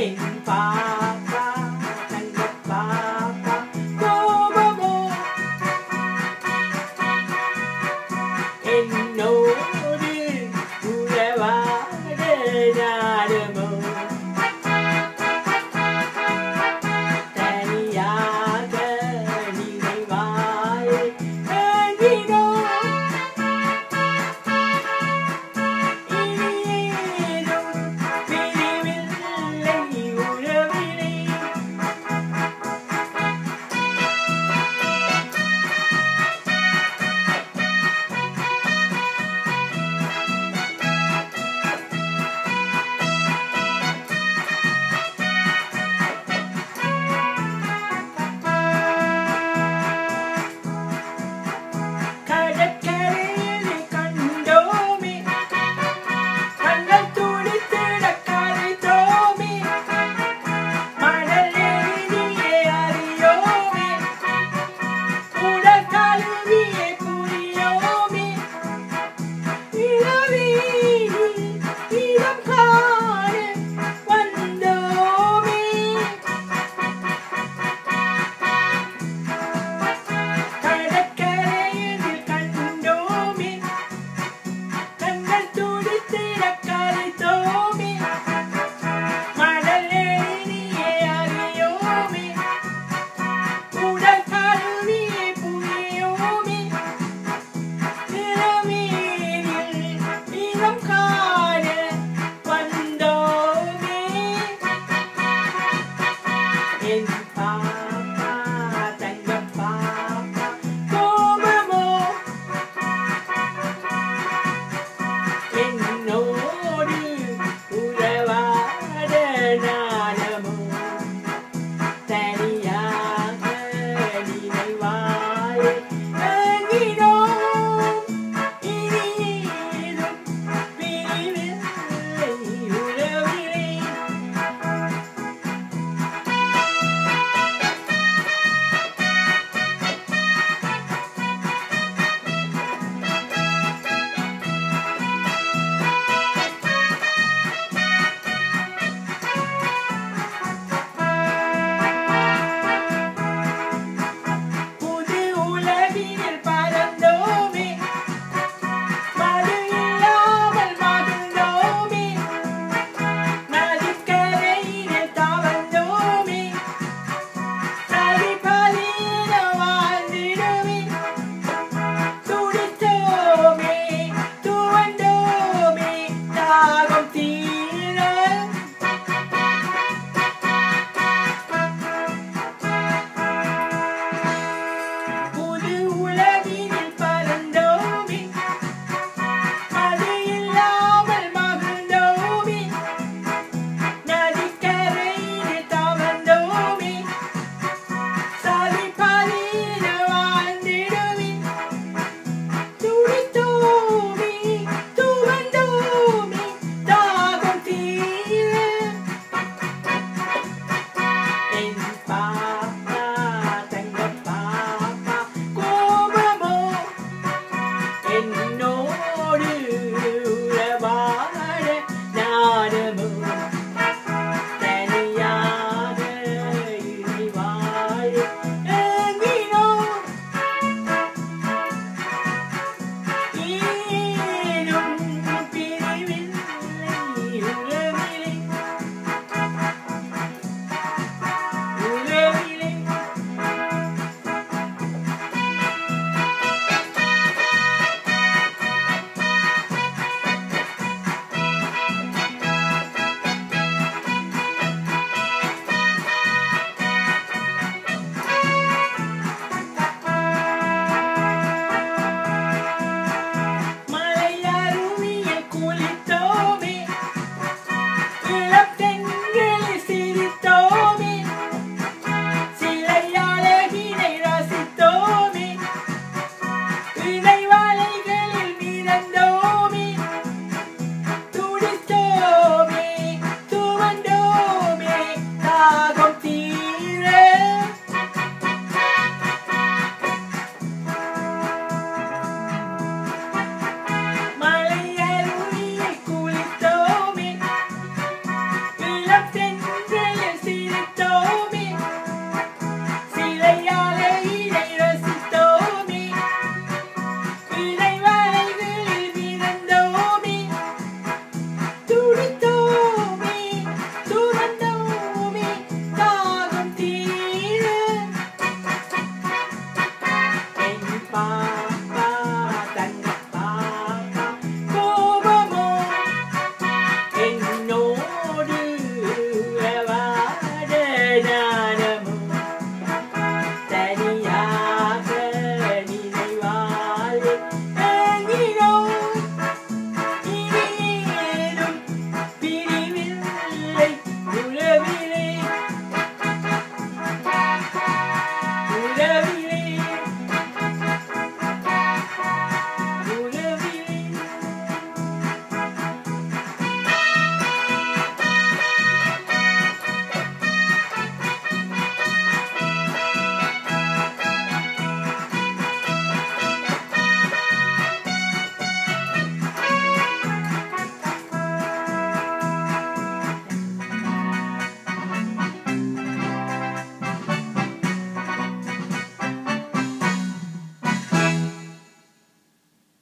ริงฟ้า